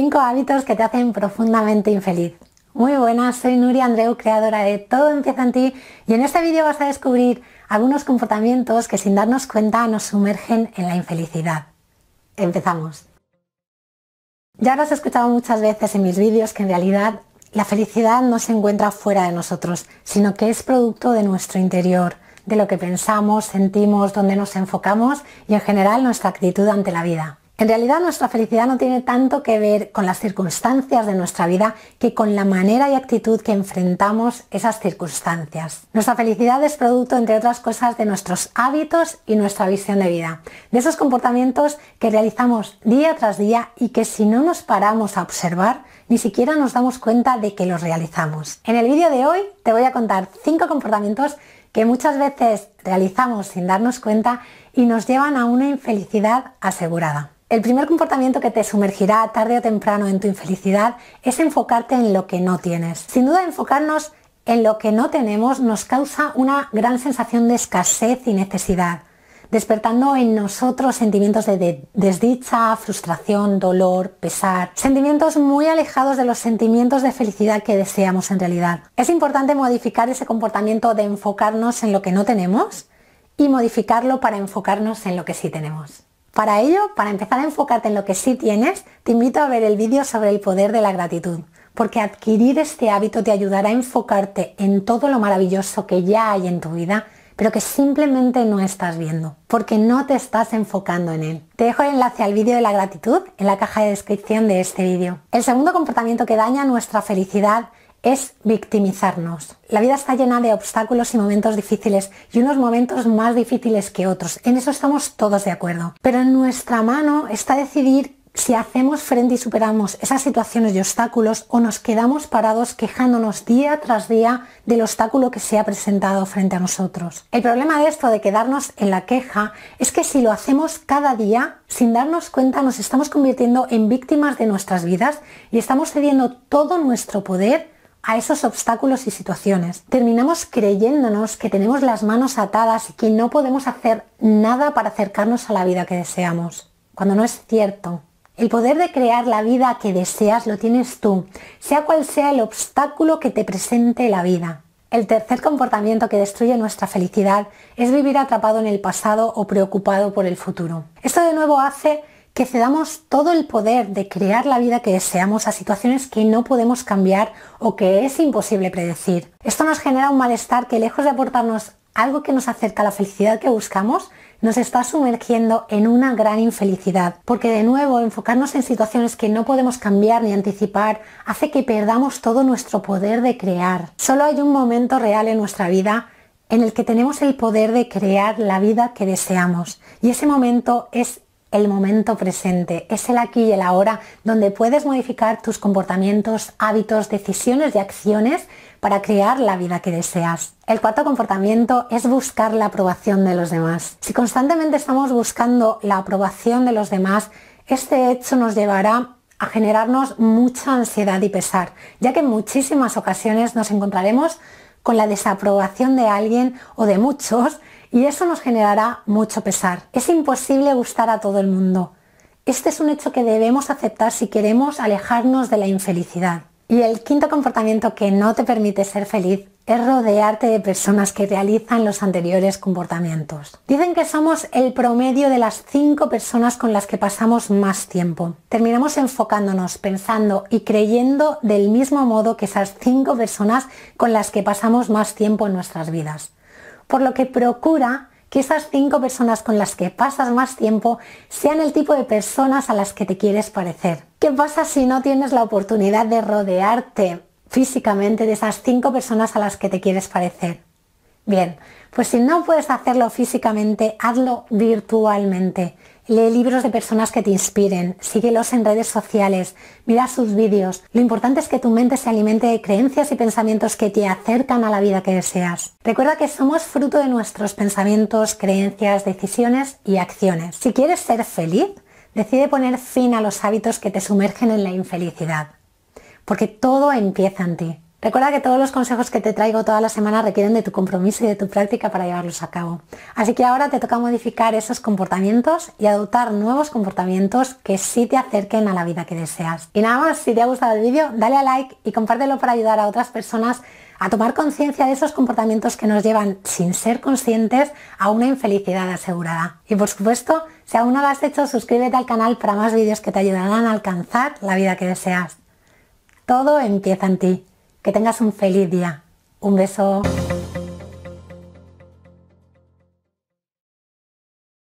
5 hábitos que te hacen profundamente infeliz. Muy buenas, soy Nuria Andreu, creadora de Todo empieza en ti y en este vídeo vas a descubrir algunos comportamientos que sin darnos cuenta nos sumergen en la infelicidad. Empezamos. Ya lo has escuchado muchas veces en mis vídeos que en realidad la felicidad no se encuentra fuera de nosotros, sino que es producto de nuestro interior, de lo que pensamos, sentimos, donde nos enfocamos y en general nuestra actitud ante la vida. En realidad nuestra felicidad no tiene tanto que ver con las circunstancias de nuestra vida que con la manera y actitud que enfrentamos esas circunstancias. Nuestra felicidad es producto, entre otras cosas, de nuestros hábitos y nuestra visión de vida, de esos comportamientos que realizamos día tras día y que si no nos paramos a observar, ni siquiera nos damos cuenta de que los realizamos. En el vídeo de hoy te voy a contar 5 comportamientos que muchas veces realizamos sin darnos cuenta y nos llevan a una infelicidad asegurada. El primer comportamiento que te sumergirá tarde o temprano en tu infelicidad es enfocarte en lo que no tienes. Sin duda enfocarnos en lo que no tenemos nos causa una gran sensación de escasez y necesidad, despertando en nosotros sentimientos de desdicha, frustración, dolor, pesar, sentimientos muy alejados de los sentimientos de felicidad que deseamos en realidad. Es importante modificar ese comportamiento de enfocarnos en lo que no tenemos y modificarlo para enfocarnos en lo que sí tenemos. Para ello, para empezar a enfocarte en lo que sí tienes, te invito a ver el vídeo sobre el poder de la gratitud, porque adquirir este hábito te ayudará a enfocarte en todo lo maravilloso que ya hay en tu vida, pero que simplemente no estás viendo, porque no te estás enfocando en él. Te dejo el enlace al vídeo de la gratitud en la caja de descripción de este vídeo. El segundo comportamiento que daña nuestra felicidad es victimizarnos. La vida está llena de obstáculos y momentos difíciles y unos momentos más difíciles que otros. En eso estamos todos de acuerdo. Pero en nuestra mano está decidir si hacemos frente y superamos esas situaciones y obstáculos o nos quedamos parados quejándonos día tras día del obstáculo que se ha presentado frente a nosotros. El problema de esto de quedarnos en la queja es que si lo hacemos cada día, sin darnos cuenta nos estamos convirtiendo en víctimas de nuestras vidas y estamos cediendo todo nuestro poder a esos obstáculos y situaciones. Terminamos creyéndonos que tenemos las manos atadas y que no podemos hacer nada para acercarnos a la vida que deseamos, cuando no es cierto. El poder de crear la vida que deseas lo tienes tú, sea cual sea el obstáculo que te presente la vida. El tercer comportamiento que destruye nuestra felicidad es vivir atrapado en el pasado o preocupado por el futuro. Esto de nuevo hace que cedamos todo el poder de crear la vida que deseamos a situaciones que no podemos cambiar o que es imposible predecir. Esto nos genera un malestar que lejos de aportarnos algo que nos acerca a la felicidad que buscamos, nos está sumergiendo en una gran infelicidad, porque de nuevo enfocarnos en situaciones que no podemos cambiar ni anticipar hace que perdamos todo nuestro poder de crear. Solo hay un momento real en nuestra vida en el que tenemos el poder de crear la vida que deseamos y ese momento es el momento presente, es el aquí y el ahora donde puedes modificar tus comportamientos, hábitos, decisiones y acciones para crear la vida que deseas. El cuarto comportamiento es buscar la aprobación de los demás. Si constantemente estamos buscando la aprobación de los demás, este hecho nos llevará a generarnos mucha ansiedad y pesar, ya que en muchísimas ocasiones nos encontraremos con la desaprobación de alguien o de muchos y eso nos generará mucho pesar. Es imposible gustar a todo el mundo. Este es un hecho que debemos aceptar si queremos alejarnos de la infelicidad. Y el quinto comportamiento que no te permite ser feliz es rodearte de personas que realizan los anteriores comportamientos. Dicen que somos el promedio de las cinco personas con las que pasamos más tiempo. Terminamos enfocándonos, pensando y creyendo del mismo modo que esas cinco personas con las que pasamos más tiempo en nuestras vidas por lo que procura que esas cinco personas con las que pasas más tiempo sean el tipo de personas a las que te quieres parecer. ¿Qué pasa si no tienes la oportunidad de rodearte físicamente de esas cinco personas a las que te quieres parecer? Bien, pues si no puedes hacerlo físicamente, hazlo virtualmente. Lee libros de personas que te inspiren, síguelos en redes sociales, mira sus vídeos. Lo importante es que tu mente se alimente de creencias y pensamientos que te acercan a la vida que deseas. Recuerda que somos fruto de nuestros pensamientos, creencias, decisiones y acciones. Si quieres ser feliz, decide poner fin a los hábitos que te sumergen en la infelicidad. Porque todo empieza en ti. Recuerda que todos los consejos que te traigo toda la semana requieren de tu compromiso y de tu práctica para llevarlos a cabo. Así que ahora te toca modificar esos comportamientos y adoptar nuevos comportamientos que sí te acerquen a la vida que deseas. Y nada más, si te ha gustado el vídeo, dale a like y compártelo para ayudar a otras personas a tomar conciencia de esos comportamientos que nos llevan, sin ser conscientes, a una infelicidad asegurada. Y por supuesto, si aún no lo has hecho, suscríbete al canal para más vídeos que te ayudarán a alcanzar la vida que deseas. Todo empieza en ti. Que tengas un feliz día. Un beso.